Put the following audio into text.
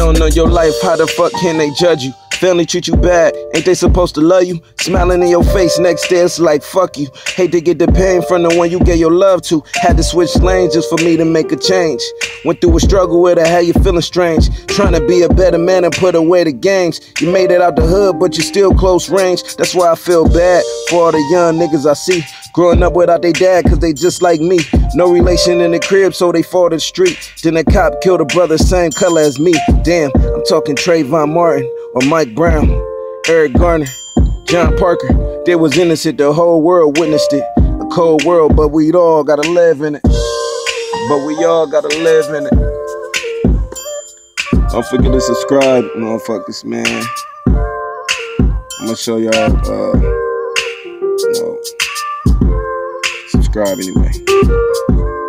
on your life, how the fuck can they judge you? Family treat you bad, ain't they supposed to love you? Smiling in your face next day, it's like fuck you. Hate to get the pain from the one you gave your love to. Had to switch lanes just for me to make a change. Went through a struggle with it, how you feeling strange? Trying to be a better man and put away the games. You made it out the hood, but you still close range. That's why I feel bad for all the young niggas I see. Growing up without their dad, cause they just like me. No relation in the crib, so they fall to the street. Then a cop killed a brother, same color as me. Damn, I'm talking Trayvon Martin or Mike Brown, Eric Garner, John Parker. They was innocent, the whole world witnessed it. A cold world, but we all gotta live in it. But we all gotta live in it. Don't forget to subscribe, motherfuckers, man. I'm gonna show y'all, uh, you know, subscribe anyway.